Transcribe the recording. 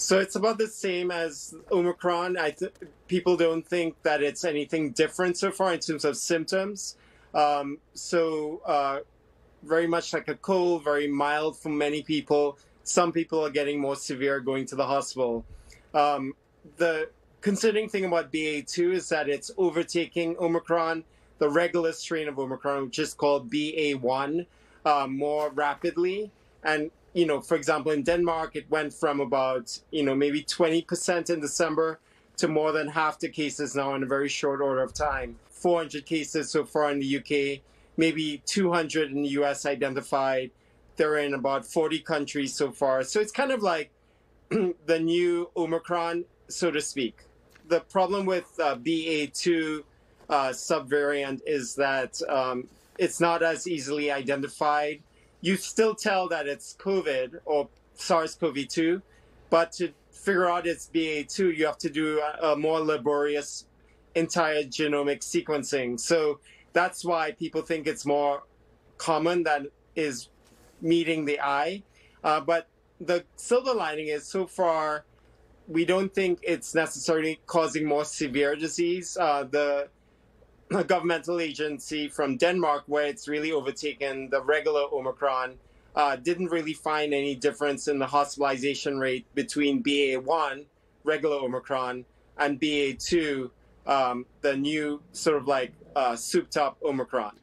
So it's about the same as Omicron. I th- people don't think that it's anything different so far in terms of symptoms. Um, so uh, very much like a cold, very mild for many people. Some people are getting more severe, going to the hospital. Um, the concerning thing about BA2 is that it's overtaking Omicron, the regular strain of Omicron, which is called BA1, uh, more rapidly. And you know, for example, in Denmark, it went from about, you know, maybe 20% in December to more than half the cases now in a very short order of time. 400 cases so far in the UK, maybe 200 in the US identified. They're in about 40 countries so far. So it's kind of like the new Omicron, so to speak. The problem with uh, BA2 uh, subvariant is that um, it's not as easily identified you still tell that it's COVID or SARS-CoV-2, but to figure out it's BA2, you have to do a, a more laborious entire genomic sequencing. So that's why people think it's more common than is meeting the eye. Uh, but the silver lining is so far, we don't think it's necessarily causing more severe disease. Uh, the governmental agency from Denmark, where it's really overtaken the regular Omicron, uh, didn't really find any difference in the hospitalization rate between BA1, regular Omicron, and BA2, um, the new sort of like uh, souped up Omicron.